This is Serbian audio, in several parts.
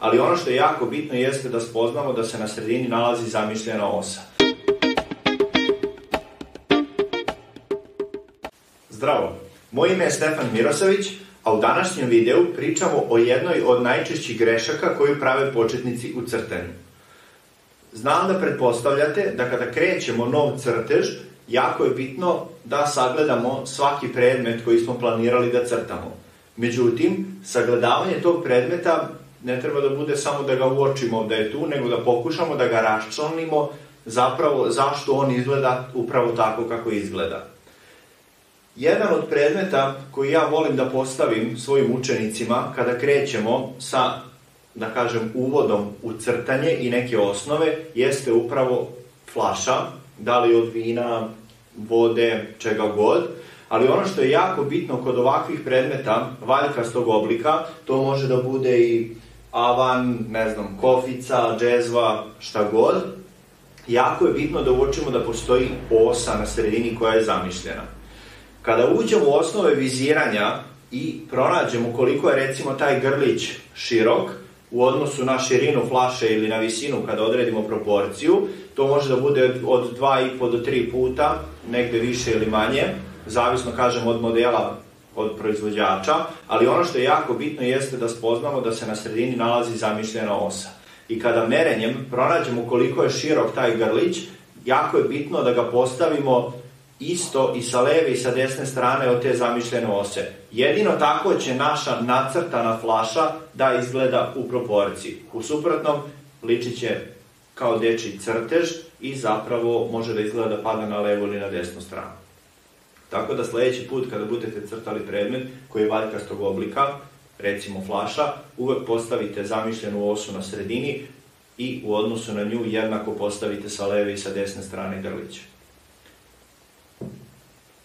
Ali ono što je jako bitno jeste da spoznamo da se na sredini nalazi zamišljena osa. Zdravo, moje ime je Stefan Mirosavić, a u današnjem videu pričamo o jednoj od najčešćih grešaka koju prave početnici u crtanju. Znam da pretpostavljate da kada krećemo nov crtež, jako je bitno da sagledamo svaki predmet koji smo planirali da crtamo. Međutim, sagledavanje tog predmeta ne treba da bude samo da ga uočimo da je tu, nego da pokušamo da ga raščlanimo zapravo zašto on izgleda upravo tako kako izgleda. Jedan od predmeta koji ja volim da postavim svojim učenicima kada krećemo sa, da kažem, uvodom u crtanje i neke osnove, jeste upravo flaša, da li od vina, vode, čega god, ali ono što je jako bitno kod ovakvih predmeta valjkastog oblika, to može da bude i avan, ne znam, kofica, džezva, šta god, jako je bitno da uočimo da postoji osa na sredini koja je zamišljena. Kada uđemo u osnove viziranja i pronađemo koliko je recimo taj grlić širok u odnosu na širinu flaše ili na visinu kada odredimo proporciju, to može da bude od 2,5 do 3 puta, negde više ili manje, zavisno kažem od modela od proizvođača, ali ono što je jako bitno jeste da spoznamo da se na sredini nalazi zamišljena osa. I kada merenjem pronađemo koliko je širok taj grlić, jako je bitno da ga postavimo isto i sa leve i sa desne strane od te zamišljene ose. Jedino tako će naša nacrtana flaša da izgleda u proporciji. U suprotnom, ličit će kao deči crtež i zapravo može da izgleda da pada na levu ili na desnu stranu. Tako da sledeći put kada budete crtali predmet koji je valjkastog oblika, recimo flaša, uvek postavite zamišljenu osu na sredini i u odnosu na nju jednako postavite sa leve i sa desne strane grlića.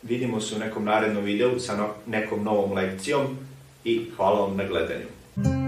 Vidimo se u nekom narednom videu sa nekom novom lekcijom i hvala vam na gledanju.